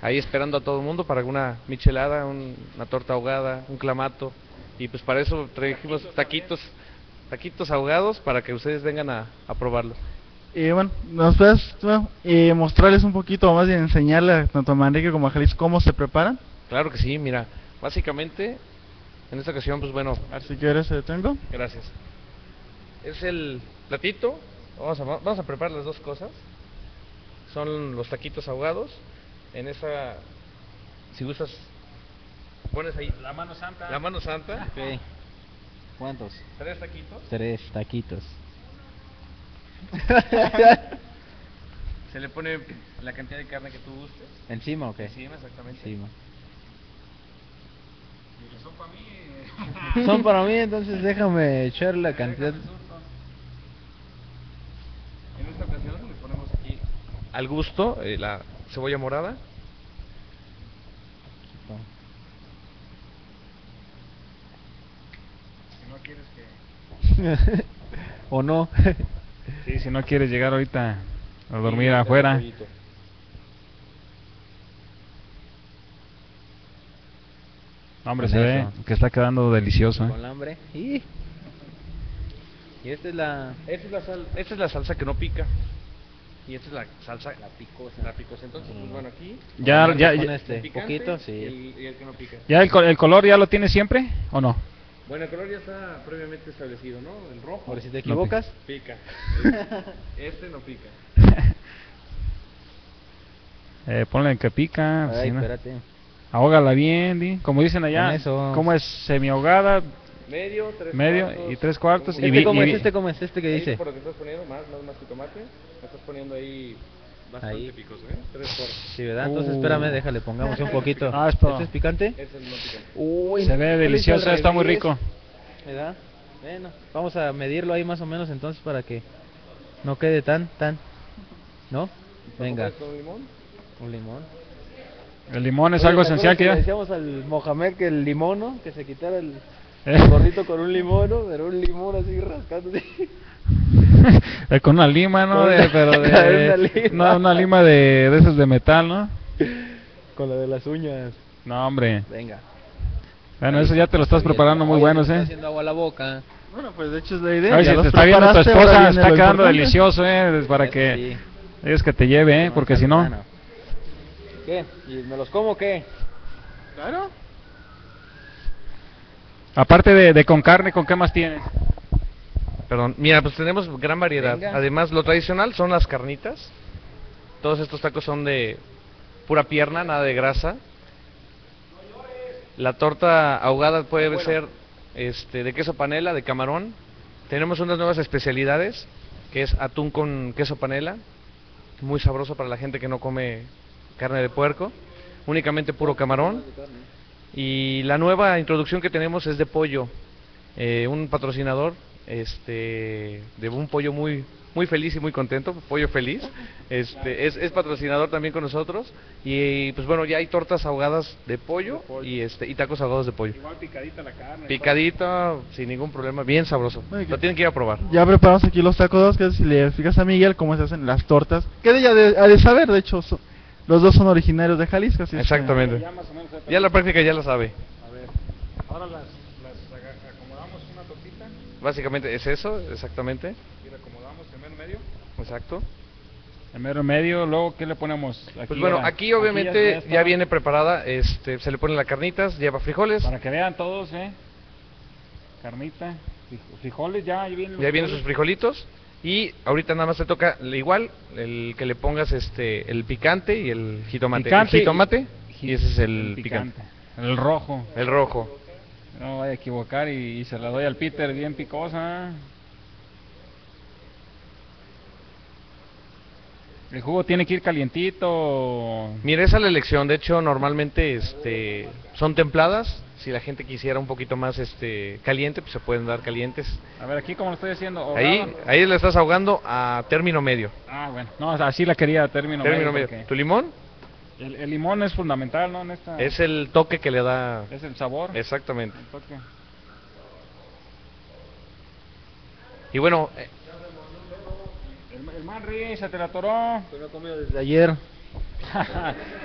ahí esperando a todo el mundo para alguna michelada, un- una torta ahogada, un clamato. Y pues para eso trajimos taquitos, taquitos ahogados para que ustedes vengan a, a probarlo. Y bueno, ¿nos puedes tú, eh, mostrarles un poquito, más bien enseñarle tanto a Manrique como a Jalisco cómo se preparan? Claro que sí, mira, básicamente en esta ocasión pues bueno, Si quieres, eh, tengo. gracias. Es el platito, vamos a, vamos a preparar las dos cosas. Son los taquitos ahogados. En esa, si gustas, pones ahí La mano santa. la mano santa, Ok. ¿Cuántos? tres taquitos. Tres taquitos. Se le pone la cantidad de carne que tú gustes. ¿Encima o qué? Encima, exactamente. Encima. Y son para mí. Son para mí, entonces déjame echar la cantidad. En esta ocasión le ponemos aquí al gusto eh, la cebolla morada. Si no quieres que. ¿O no? Sí, si no quieres llegar ahorita a dormir afuera. Hombre, se ve que está quedando delicioso. Con ¿eh? el hambre. Y... y esta es la... Esta es la sal- esta es la salsa que no pica. Y esta es la salsa la picosa. La picosa. Entonces, pues bueno, aquí Ya, ya, este, ya, este, picante poquito, sí. y, y el que no pica. ya el, co- el color ya lo tiene siempre o no? Bueno, el color ya está previamente establecido, ¿no? El rojo Por si te No equivocas. pica. este no pica. Eh, ponle que pica. Ay, sí, ¿no? espérate. Ahógala bien, di. como dicen allá. Eso. ¿Cómo es? Semi-ahogada, Medio, tres Medio cuartos. y tres cuartos y ¿Este y es? vi- ¿Este cómo es? ¿Este que dice? Por lo que estás poniendo, más, más, más jitomate. Me estás poniendo ahí bastante Ahí. picoso, ¿eh? Tres cuartos. Sí, ¿verdad? Entonces Uh. espérame, déjale, pongamos un poquito. Ah, esto. ¿Este es picante? Es el no picante. Uy, Se ve delicioso, está muy rico. ¿Verdad? Bueno, vamos a medirlo ahí más o menos entonces para que no quede tan, tan. ¿No? Venga, ¿Con limón? un limón. El limón es Oye, algo ¿te esencial que Le ya. decíamos al Mohamed que el limón, ¿no? Que se quitara el, Eh. el gordito con un limón, ¿no? Pero un limón así rascándose. Eh, con una lima, ¿no? Con De- una- pero una de, lima. no, una lima de, de esas de metal, ¿no? con la de las uñas. No, hombre. Venga. Bueno, eso ya te lo estás preparando muy está ¿eh? haciendo agua a la boca. Bueno, pues de hecho es la idea. A ver ya si te está viendo tu esposa, está quedando importante. delicioso, ¿eh? Para que sí. es que te lleve, ¿eh? Porque si no... Bueno. ¿Qué? ¿Y me los como o qué? Claro. Aparte de, de con carne, ¿con qué más tienes? Perdón, mira, pues tenemos gran variedad. Venga. Además, lo tradicional son las carnitas. Todos estos tacos son de pura pierna, nada de grasa. La torta ahogada puede ser este, de queso panela, de camarón. Tenemos unas nuevas especialidades, que es atún con queso panela, muy sabroso para la gente que no come carne de puerco. Únicamente puro camarón. Y la nueva introducción que tenemos es de pollo. Eh, un patrocinador este, de un pollo muy muy feliz y muy contento, pollo feliz. Este, es, es patrocinador también con nosotros. Y pues bueno, ya hay tortas ahogadas de pollo, y este y tacos ahogados de pollo. Igual picadita la carne. Picadita, sin ningún problema, bien sabroso. Lo tienen que ir a probar. Ya preparamos aquí los tacos, que si le fijas a Miguel cómo se hacen las tortas. Que ella de, ha de saber, de hecho, so- los dos son originarios de Jalisco. así es que- Exactamente. Ya más o menos. Ya la práctica ya la sabe. A ver, ahora las, las acomodamos una tortita Básicamente es eso, exactamente. y la acomodamos en medio medio. Exacto. En mero medio, luego ¿qué le ponemos? Aquí Pues bueno, ya- aquí ya- obviamente está. ya viene preparada, este, se le ponen las carnitas, lleva frijoles, Para que vean todos, ¿eh? Carnita, frijo- frijoles, ya, ya vienen los ya vienen sus frijolitos y ahorita nada más te toca igual el que le pongas este el picante y el jitomate. Picante el jitomate y- y ese es el, picante. El rojo. El rojo. No voy a equivocar y, y se la doy al Peter bien picosa. El jugo tiene que ir calientito. Mira, esa es la elección. De hecho, normalmente este son templadas. Si la gente quisiera un poquito más este caliente, pues se pueden dar calientes. A ver, aquí como lo estoy haciendo. Ahí, ahogado. ahí le estás ahogando a término medio. Ah, bueno. No, así la quería, término, término medio. Tu limón El, el limón es fundamental, ¿no? En esta, es el toque que le da. es el sabor. Exactamente. el toque. Y bueno, eh, Manri se te la atoró. Yo no he comido desde ayer.